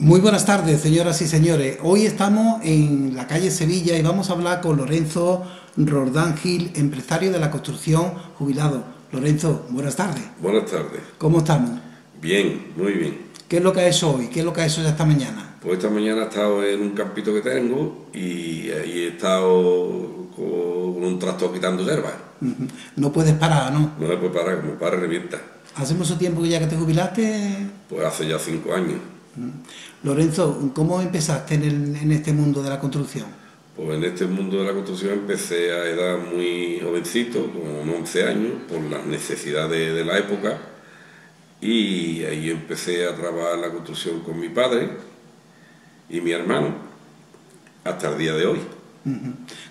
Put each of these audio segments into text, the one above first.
Muy buenas tardes, señoras y señores. Hoy estamos en la calle Sevilla y vamos a hablar con Lorenzo Rordán Gil, empresario de la construcción jubilado. Lorenzo, buenas tardes. Buenas tardes. ¿Cómo estamos? Bien, muy bien. ¿Qué es lo que ha hecho hoy? ¿Qué es lo que ha hecho esta mañana? Pues esta mañana he estado en un campito que tengo y ahí he estado con un tractor quitando hierba. No puedes parar, ¿no? No me puedo parar, como para revienta. ¿Hace mucho tiempo que ya que te jubilaste? Pues hace ya cinco años. Lorenzo, ¿cómo empezaste en este mundo de la construcción? Pues en este mundo de la construcción empecé a edad muy jovencito, con 11 años, por las necesidades de la época. Y ahí empecé a trabajar la construcción con mi padre y mi hermano, hasta el día de hoy.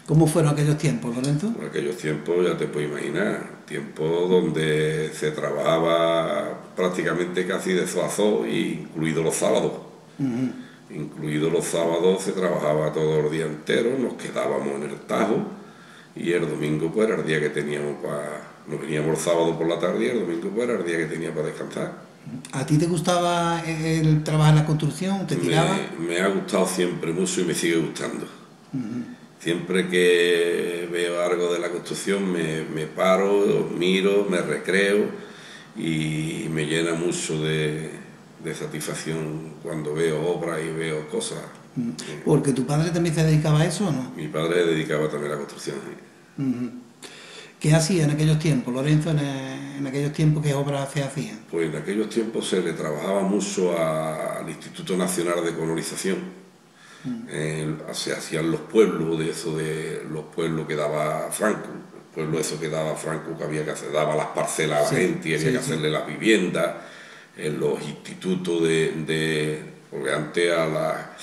¿Cómo fueron aquellos tiempos, Lorenzo? En aquellos tiempos, ya te puedes imaginar, tiempos donde se trabajaba prácticamente casi de zo, incluidos los sábados. Ujú. Incluidos los sábados se trabajaba todos los días enteros, nos quedábamos en el Tajo y el domingo pues era el día que teníamos para... Nos veníamos el sábado por la tarde y el domingo pues era el día que tenía para descansar. ¿A ti te gustaba el trabajar en la construcción? ¿Te tiraba? Me, me ha gustado siempre mucho y me sigue gustando. Siempre que veo algo de la construcción me, me paro, miro, me recreo y me llena mucho de, de satisfacción cuando veo obras y veo cosas. Porque tu padre también se dedicaba a eso o no? Mi padre dedicaba también a la construcción. sí. Ujú. ¿Qué hacía en aquellos tiempos, Lorenzo, en, en aquellos tiempos qué obras se hacían? Pues en aquellos tiempos se le trabajaba mucho a- al Instituto Nacional de Colonización. Eh, se hacían los pueblos, de eso de los pueblos que daba Franco, el pueblo eso que daba Franco, que había que hacer, daba las parcelas a la Sí, gente y había sí, que sí. hacerle las viviendas, en los institutos de, de- porque antes a, la-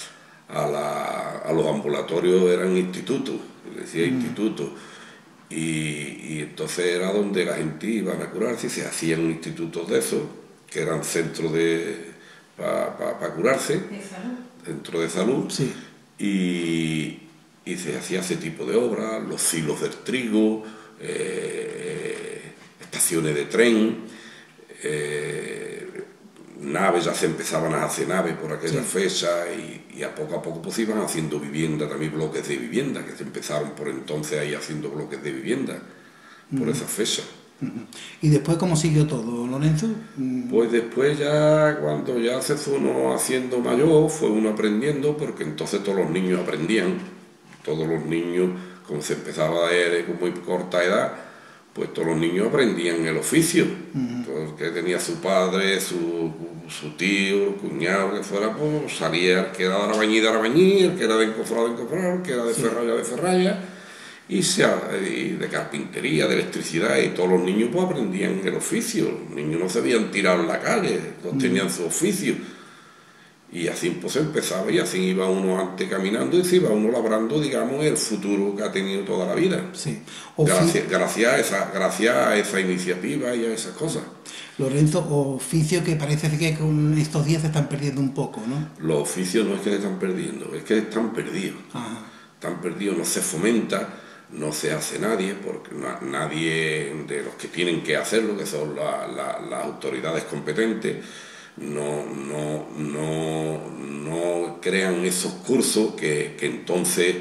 a, la- a los ambulatorios eran institutos, le decía institutos. Y, y entonces era donde la gente iba a curarse y se hacían institutos de esos, que eran centros de para curarse, centros de salud, Sí. y, y se hacía ese tipo de obras, los silos del trigo, eh, estaciones de tren, eh, naves, ya se empezaban a hacer naves por aquella fecha y, y a poco a poco pues iban haciendo vivienda, también bloques de vivienda, que se empezaron por entonces ahí haciendo bloques de vivienda, por esa fecha. ¿Y después cómo siguió todo, Lorenzo? Mm, Pues después ya, cuando ya se fue uno haciendo mayor, fue uno aprendiendo, porque entonces todos los niños aprendían, todos los niños, como se empezaba a ver con muy corta edad, pues todos los niños aprendían el oficio, el que tenía su padre, su, su tío, cuñado, que fuera, pues salía, el que era de arabañí, de arabañí, el que era de encofrado, de encofrado, el que era de ferralla, de ferralla, y, se, y de carpintería, de electricidad, y todos los niños pues aprendían el oficio, los niños no se habían tirado en la calle, todos tenían su oficio. Y así pues empezaba y así iba uno antes caminando y se iba uno labrando, digamos, el futuro que ha tenido toda la vida. sí. Gracias, gracias, a esa, gracias a esa iniciativa y a esas cosas. Lorenzo, oficio que parece que con estos días se están perdiendo un poco, ¿no? Los oficios no es que se están perdiendo, es que están perdidos. Ajá. Están perdidos, no se fomenta, no se hace nadie, porque na- nadie de los que tienen que hacerlo, que son la- la- las autoridades competentes, no, no, no, no crean esos cursos que, que entonces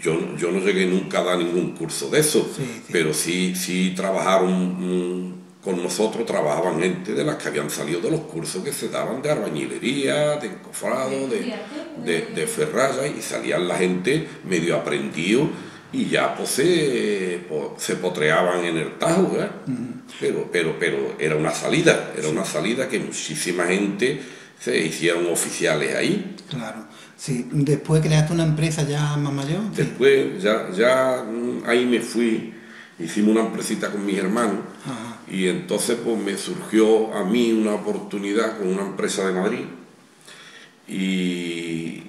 yo, yo no llegué nunca a dar ningún curso de eso, Sí, sí. pero sí, sí trabajaron mm, con nosotros, trabajaban gente de las que habían salido de los cursos que se daban de albañilería, de encofrado, de, de, de ferralla, y salían la gente medio aprendido y ya pues se, se potreaban en el tajo, ¿eh? pero, pero, pero era una salida, era una salida que muchísima gente se hicieron oficiales ahí. Claro. Sí. Después creaste una empresa ya más mayor. Sí. Después ya, ya mm, ahí me fui, hicimos una empresita con mis hermanos Ajá. y entonces pues me surgió a mí una oportunidad con una empresa de Madrid y,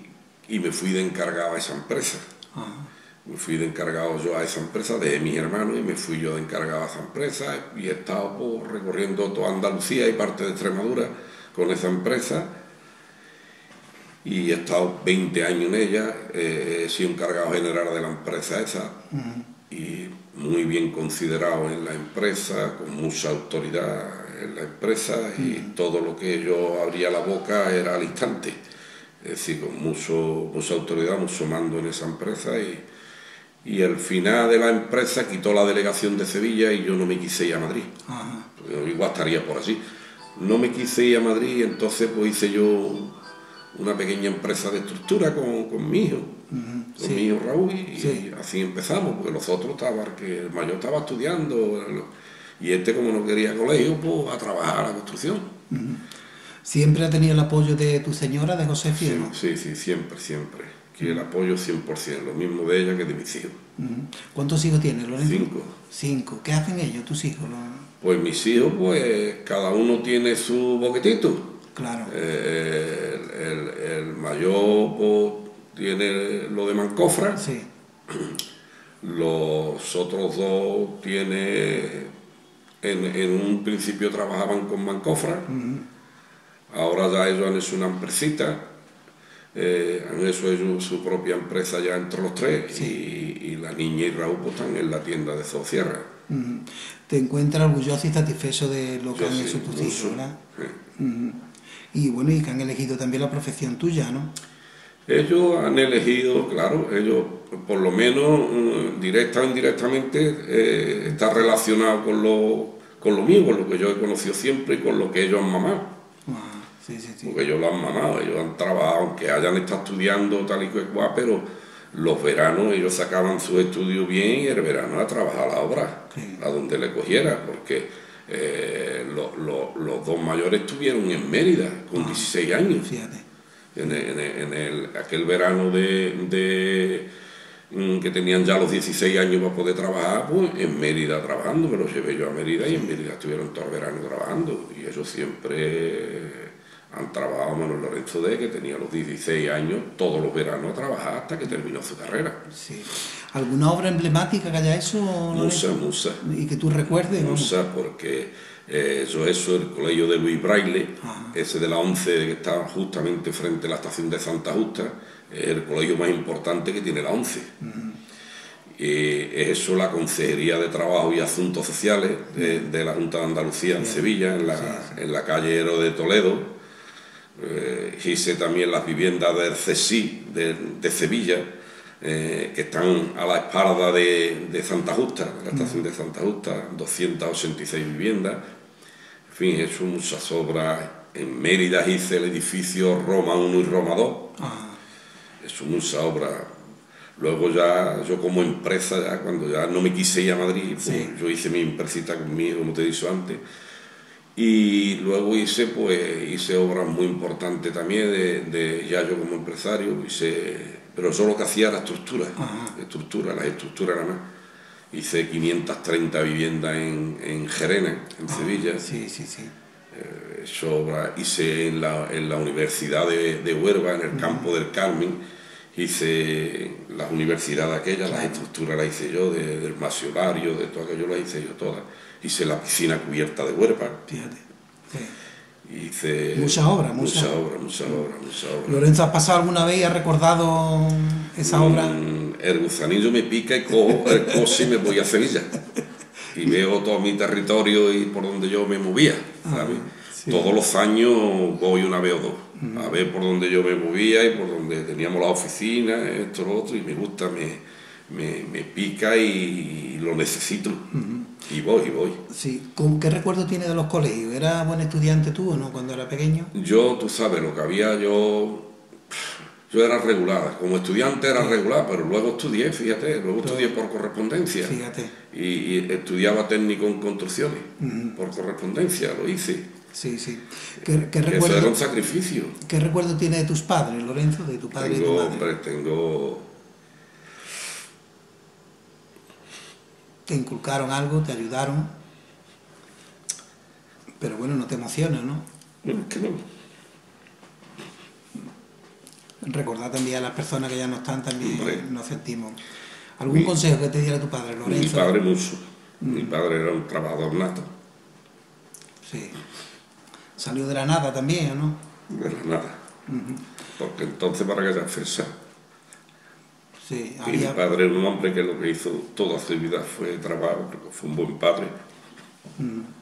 y me fui de encargado a esa empresa. Ajá. Me fui de encargado yo a esa empresa, de mis hermanos, y me fui yo de encargado a esa empresa. Y he estado pues, recorriendo toda Andalucía y parte de Extremadura con esa empresa. Y he estado 20 años en ella, eh, he sido encargado general de la empresa esa. Y muy bien considerado en la empresa, con mucha autoridad en la empresa. Y todo lo que yo abría la boca era al instante. es decir, con mucho, mucha autoridad, mucho mando en esa empresa y, y el final de la empresa quitó la delegación de Sevilla y yo no me quise ir a Madrid. igual estaría por así. No me quise ir a Madrid y entonces pues hice yo una pequeña empresa de estructura con, con mi hijo, con mi hijo Raúl, y, así empezamos, porque los otros estaban, que el mayor estaba estudiando, y este como no quería colegio, pues a trabajar a la construcción. ¿Siempre ha tenido el apoyo de tu señora, de José Fiel? Sí, sí, siempre, siempre. Que el apoyo 100%, lo mismo de ella que de mis hijos. ¿Cuántos hijos tienes, Lorenzo? Cinco. Cinco. ¿Qué hacen ellos, tus hijos? Pues mis hijos, pues cada uno tiene su boquetito. Claro. Eh, el, mayor pues, tiene lo de Mancofra. Sí. Los otros dos tiene en, un principio trabajaban con Mancofra. Ahora ya ellos han hecho una empresita. Eh, han hecho ellos su propia empresa ya entre los tres y, la niña y Raúl pues, están en la tienda de Zoocierra. ¿Te encuentras orgulloso y satisfecho de lo que han hecho tus hijos, ¿verdad? y bueno, y que han elegido también la profesión tuya, ¿no? Ellos han elegido, claro, ellos por lo menos mm, directa o indirectamente eh, está relacionado con lo, con lo mío, con lo que yo he conocido siempre y con lo que ellos han mamado. Sí, sí, sí. Porque ellos lo han mamado, ellos han trabajado, aunque hayan estado estudiando tal y cual, pero los veranos ellos sacaban su estudio bien y el verano a trabajar la obra, a donde le cogiera, porque eh, los dos mayores estuvieron en Mérida con 16 ah, años. En, el, aquel verano de, mm, que tenían ya los 16 años para poder trabajar, pues en Mérida trabajando, me los llevé yo a Mérida y en Mérida estuvieron todo el verano trabajando. Y ellos siempre han trabajado Manuel Lorenzo de que tenía los 16 años, todos los veranos a trabajar hasta que terminó su carrera. Sí. ¿Alguna obra emblemática que haya hecho? Musa, Musa. Y que tú recuerdes. Musa, porque eh, eso es el colegio de Luis Braille, ese de la 11 que está justamente frente a la estación de Santa Justa, es el colegio más importante que tiene la 11. es eso la Consejería de Trabajo y Asuntos Sociales de, la Junta de Andalucía en Sevilla, en la, en la calle Hero de Toledo eh, hice también las viviendas del CSI de, Sevilla, eh, que están a la espalda de, Santa Justa, la estación de Santa Justa, 286 viviendas. En fin, he hecho muchas obras. En Mérida hice el edificio Roma 1 y Roma 2. He hecho muchas obras. Luego ya, yo como empresa, cuando ya no me quise ir a Madrid, pues yo hice mi empresita conmigo, como te he dicho antes, y luego hice, pues, hice obras muy importantes también, de, ya yo como empresario, hice, pero solo que hacía la estructura, estructura, las estructuras nada más. Hice 530 viviendas en, en Gerena, en ah, Sevilla. Sí, sí, sí. Eh, hice en la, en la Universidad de, de, Huelva, en el campo del Carmen, hice las universidades aquellas, las estructuras las hice yo, del masionario, de todo aquello las hice yo todas hice la piscina cubierta de huerva. Fíjate. Hice muchas obras, muchas obras, muchas obras, muchas obras. Lorenzo, ¿has pasado alguna vez y has recordado esa obra? Mm, el gusanillo me pica y cojo el coche y me voy a Sevilla. Y veo todo mi territorio y por donde yo me movía, ah, Todos los años voy una vez o dos, a ver por donde yo me movía y por donde teníamos la oficina, esto, lo otro, y me gusta, me, me, me pica y, lo necesito. Y voy, y voy. Sí. ¿Qué recuerdo tiene de los colegios? ¿Era buen estudiante tú o no cuando era pequeño? Yo, tú sabes, lo que había, yo... Yo era regular, como estudiante era regular, pero luego estudié, fíjate, luego estudié por correspondencia. Fíjate. Y, estudiaba técnico en construcciones, por correspondencia, lo hice. Sí, sí. ¿Qué, qué recuerdo, Eso era un sacrificio. ¿Qué recuerdo tiene de tus padres, Lorenzo, de tu padre tengo, y tu madre? Hombre, tengo te inculcaron algo, te ayudaron, pero bueno, no te emociona, ¿no? No, que no. Recordar también a las personas que ya no están, también nos sentimos. ¿Algún consejo que te diera tu padre, Lorenzo? Mi padre mucho. Mi mm. padre era un trabajador nato. Sí. Salió de la nada también, ¿no? De la nada. Porque entonces para que se fecha mi padre era un hombre que lo que hizo toda su vida fue trabajo, fue un buen padre. Mm.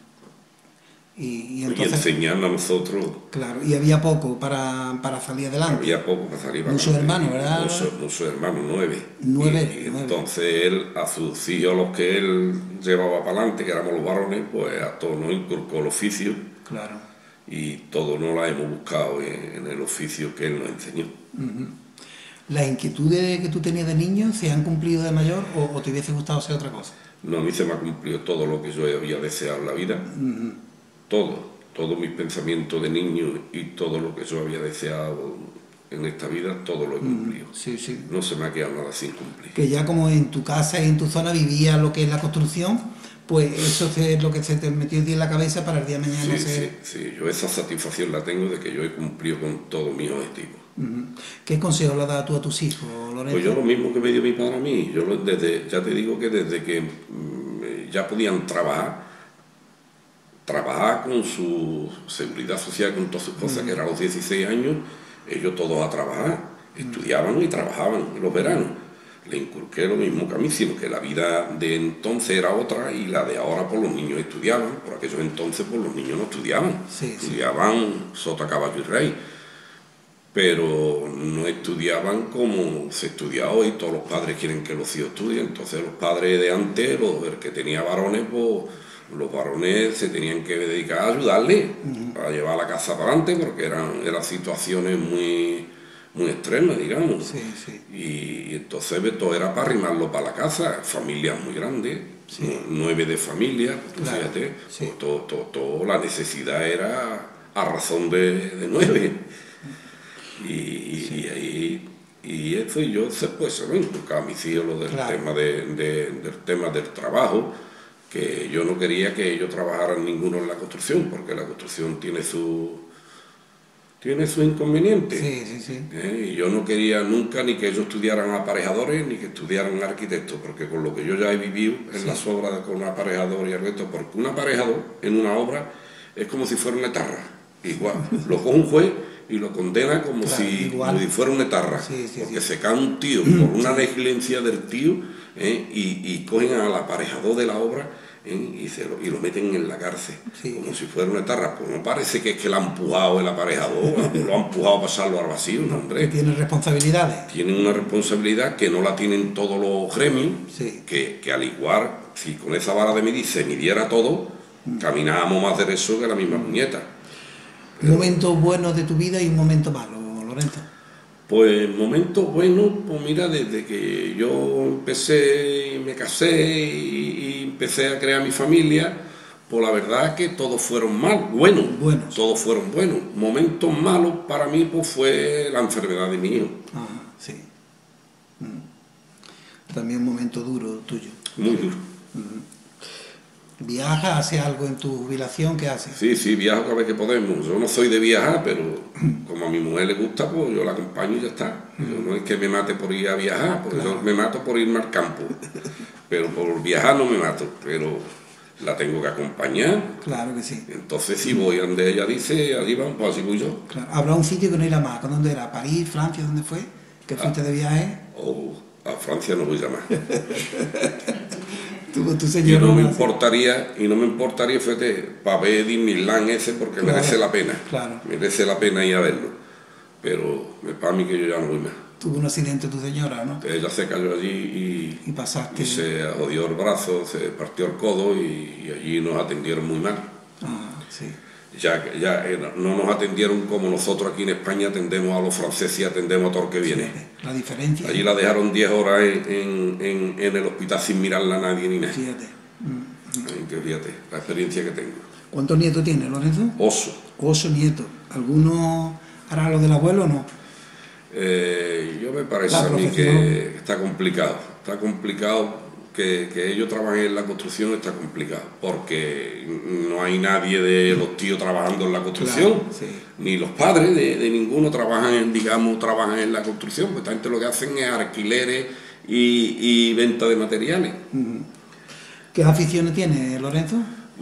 Y, y entonces, enseñando a nosotros. Claro, y había poco para, para salir adelante. Había poco para salir Muchos hermanos, ¿verdad? Muchos, muchos hermanos, nueve. Nueve. Y, nueve. entonces él, a sus hijos, los que él llevaba para adelante, que éramos los varones, pues a todos nos inculcó el oficio. Claro. Y todos nos la hemos buscado en, en el oficio que él nos enseñó. Ujú. ¿Las inquietudes que tú tenías de niño se han cumplido de mayor o, o te hubiese gustado hacer otra cosa? No, a mí se me ha cumplido todo lo que yo había deseado en la vida. Todo, todos mis pensamientos de niño y todo lo que yo había deseado en esta vida, todo lo he cumplido. Sí, sí. No se me ha quedado nada sin cumplir. Que ya como en tu casa y en tu zona vivía lo que es la construcción, pues eso es lo que se te metió en la cabeza para el día de mañana Sí, ser... sí, sí, yo esa satisfacción la tengo de que yo he cumplido con todos mis objetivos. ¿Qué consejo le das tú a tus hijos, Lorenzo? Pues yo lo mismo que me dio mi padre a mí. Yo desde, ya te digo que desde que mm, ya podían trabajar, trabajar con su seguridad social, con todas sus cosas, que era a los 16 años, ellos todos a trabajar, estudiaban y trabajaban en los veranos. Le inculqué lo mismo que a mí, sino que la vida de entonces era otra y la de ahora por los niños estudiaban, por aquellos entonces por los niños no estudiaban, Sí, sí. estudiaban sota, caballo y rey pero no estudiaban como se estudia hoy, todos los padres quieren que los hijos estudien, entonces los padres de antes, los, el que tenía varones, pues los varones se tenían que dedicar a ayudarle, a llevar la casa para adelante, porque eran, eran situaciones muy, muy extremas, digamos. Sí, sí. Y, y entonces pues, todo era para arrimarlo para la casa, familias muy grandes, nu- nueve de familia, pues, Claro, fíjate, pues, todo, todo, todo, la necesidad era a razón de, de nueve. Y, y, y ahí, y eso y yo se- pues se lo inculcaba a mis hijos lo del Claro. tema de, de- del tema del trabajo, que yo no quería que ellos trabajaran ninguno en la construcción, porque la construcción tiene su tiene su inconveniente. Sí, sí, sí. ¿eh? Y yo no quería nunca ni que ellos estudiaran aparejadores ni que estudiaran arquitectos, porque con lo que yo ya he vivido en las obras con aparejador y arquitecto, porque un aparejador en una obra es como si fuera una etarra, igual, lo coge un juez y lo condena como, Claro, si, igual. como si fuera una etarra, Sí, sí, porque sí. se cae un tío por una negligencia del tío ¿eh? y, y cogen al aparejador de la obra ¿eh? y, se lo, y lo meten en la cárcel, como si fuera una etarra, pues no parece que es que le ha empujado el aparejador, lo ha empujado a pasarlo al vacío, no, hombre Que tiene responsabilidades. tienen una responsabilidad que no la tienen todos los gremios, que, que al igual, si con esa vara de medir se midiera todo, caminábamos más derecho que la misma puñeta. Un momento bueno de tu vida y un momento malo, Lorenzo. Pues momentos buenos, pues mira, desde que yo empecé y me casé y, y empecé a crear mi familia, pues la verdad que todos fueron malos, buenos, Buenos. todos fueron buenos. Momentos malos para mí pues fue la enfermedad de mi hijo, Ajá, sí. Mm. También un momento duro tuyo. muy duro. ¿Viajas? ¿Haces algo en tu jubilación? ¿Qué haces? Sí, sí, viajo cada vez que podemos. Yo no soy de viajar, pero como a mi mujer le gusta, pues yo la acompaño y ya está. Yo no es que me mate por ir a viajar, porque yo me mato por irme al campo. Pero por viajar no me mato, pero la tengo que acompañar. Claro que sí. Entonces, si voy donde ella dice, allí vamos, pues así voy yo. Claro. Habrá un sitio que no irá más. ¿Con dónde era? ¿París? ¿Francia? ¿Dónde fue? ¿Que fuiste de viaje? O a Francia no voy a más. Tú, tu Y señora. no me importaría, y no me importaría, fíjate, ver Disneyland ese, porque Claro, merece la pena. claro. Merece la pena ir a verlo. Pero me para mí que yo ya no voy más. Tuvo un accidente tu señora, ¿no? Ella se cayó allí y, Y pasaste. y se jodió el brazo, se partió el codo y, y allí nos atendieron muy mal. Ah, sí. Ya, ya eh, no nos atendieron como nosotros aquí en España atendemos a los franceses y atendemos a todo el que viene. La diferencia. Allí la dejaron 10 horas en, en- en- en el hospital sin mirarla a nadie ni nada. Fíjate. Ay, que fíjate, la experiencia que tengo. ¿Cuántos nietos tienes, Lorenzo? Oso. Ocho nietos. ¿Alguno hará lo del abuelo o no? Eh, yo me parece a mí que está complicado. Está complicado que, que ellos trabajen en la construcción, está complicado. Porque no hay nadie de los tíos trabajando en la construcción. Claro, sí. Ni los padres de, de ninguno trabajan, en, digamos, trabajan en la construcción. Pues esta gente lo que hacen es alquileres y, y venta de materiales. ¿Qué aficiones tiene, Lorenzo?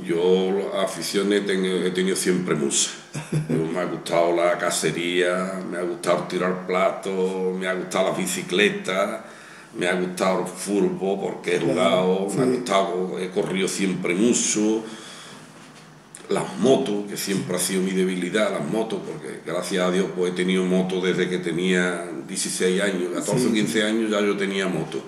Yo aficiones he tenido, siempre. Yo- Me ha gustado la cacería, me ha gustado tirar platos, me ha gustado la bicicleta, me ha gustado el fútbol porque he jugado, me ha gustado, he corrido siempre mucho. las motos, que siempre ha sido mi debilidad, las motos, porque gracias a Dios pues he tenido moto desde que tenía 16 años, 14 o 15 años ya yo tenía moto.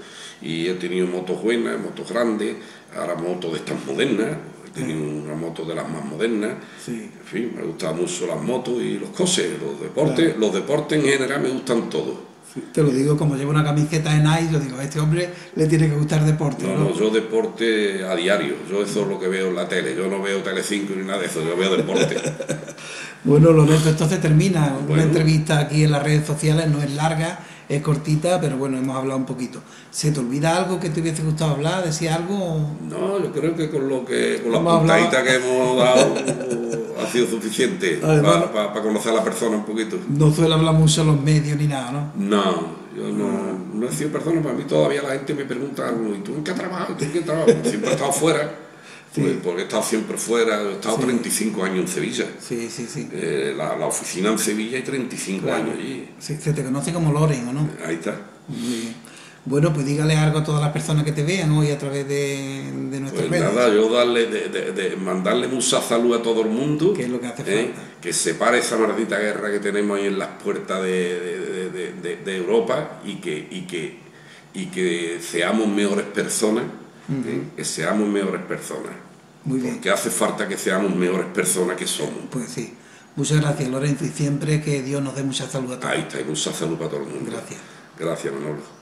Y he tenido motos buenas, motos grandes, ahora motos de estas modernas, he tenido una moto de las más modernas. En fin, me gustan mucho las motos y los coches, los deportes, los deportes en general me gustan todos. Te lo digo, como llevo una camiseta de Nike, yo digo, a este hombre le tiene que gustar deporte. No, no, yo deporte a diario, yo eso es lo que veo en la tele, yo no veo Telecinco ni nada de eso, yo veo deporte. bueno, Lorenzo, entonces termina una entrevista aquí en las redes sociales, no es larga, es cortita, pero bueno, hemos hablado un poquito. ¿Se te olvida algo que te hubiese gustado hablar? ¿Decía algo? No, yo creo que con lo que con la puntadita que hemos dado sido suficiente para, conocer a la persona un poquito. No suele hablar mucho en los medios ni nada, ¿no? No, yo no, no he sido persona, para mí todavía la gente me pregunta, ¿y tú en qué trabajas? ¿Tú en qué trabajas? Siempre he estado fuera pues, porque he estado siempre fuera, he estado 35 años en Sevilla. Sí, sí, sí. Eh, la, la, oficina en Sevilla hay 35 años allí. Sí, se te conoce como Loren, ¿o no? Ahí está. Bueno, pues dígale algo a todas las personas que te vean hoy a través de, de nuestras pues nada, yo darle, de, de, mandarle mucha salud a todo el mundo. Que es lo que hace ¿eh? falta. Que se pare esa maldita guerra que tenemos ahí en las puertas de, Europa y que, y, que, y que seamos mejores personas que seamos mejores personas. Muy bien. Porque hace falta que seamos mejores personas que somos. Pues sí. Muchas gracias, Lorenzo, y siempre que Dios nos dé mucha salud a todos. Ahí está, y mucha salud para todo el mundo. Gracias. Gracias, Manolo.